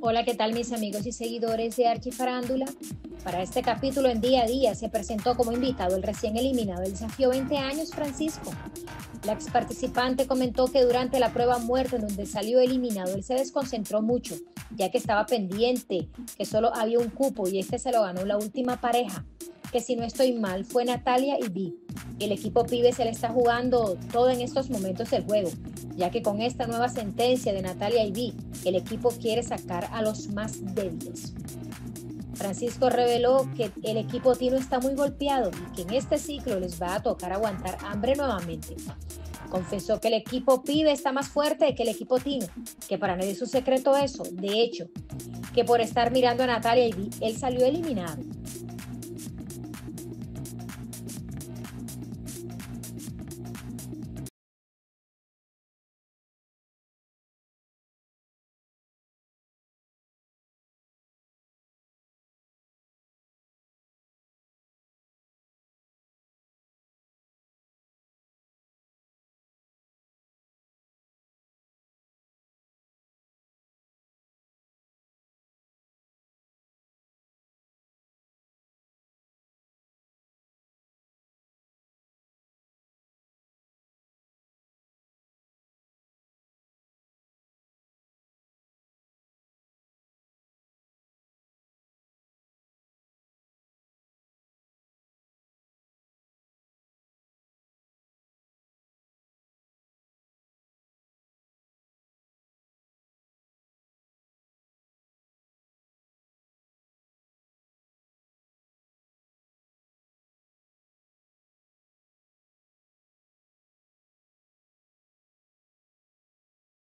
Hola, ¿qué tal mis amigos y seguidores de Archifarándula? Para este capítulo en día a día se presentó como invitado el recién eliminado del desafío 20 años Francisco. La ex participante comentó que durante la prueba muerta en donde salió eliminado él se desconcentró mucho, ya que estaba pendiente, que solo había un cupo y este se lo ganó la última pareja, que si no estoy mal fue Natalia y Vi. El equipo Pibe se le está jugando todo en estos momentos del juego, ya que con esta nueva sentencia de Natalia y Vi, el equipo quiere sacar a los más débiles. Francisco reveló que el equipo Tino está muy golpeado y que en este ciclo les va a tocar aguantar hambre nuevamente. Confesó que el equipo Pibe está más fuerte que el equipo Tino, que para nadie es un secreto eso. De hecho, que por estar mirando a Natalia y Vi, él salió eliminado.